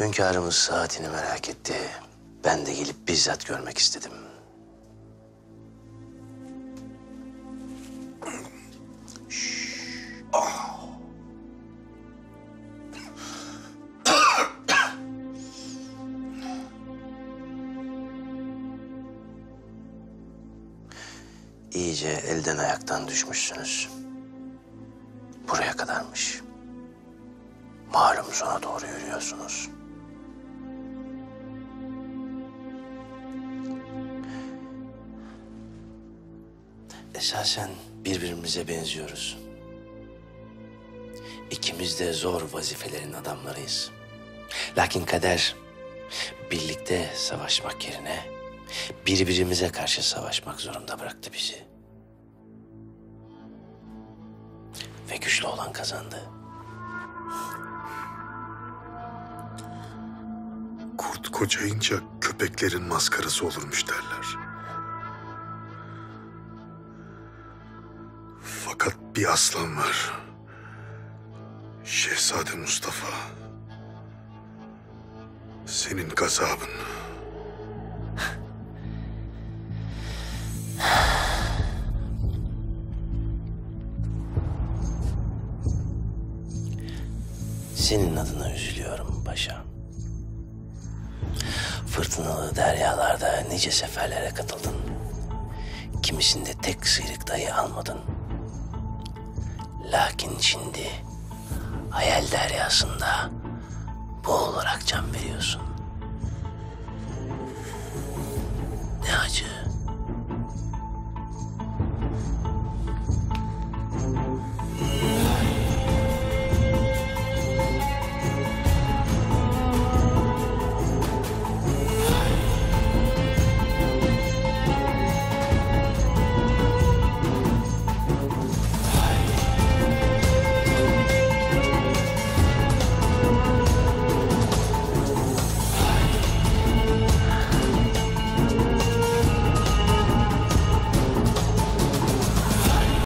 Hünkârımız saatini merak etti. Ben de gelip bizzat görmek istedim. İyice elden ayaktan düşmüşsünüz. Buraya kadarmış. Malum sona doğru yürüyorsunuz. Esasen birbirimize benziyoruz. İkimiz de zor vazifelerin adamlarıyız. Lakin kader birlikte savaşmak yerine birbirimize karşı savaşmak zorunda bıraktı bizi. Ve güçlü olan kazandı. Kurt kocayınca köpeklerin maskarası olurmuş derler. Fakat bir aslan var. Şehzade Mustafa. Senin gazabın. Senin adına üzülüyorum paşa. Fırtınalı deryalarda nice seferlere katıldın. Kimisinde tek sıyrık dahi almadın. Lakin şimdi hayal deryasında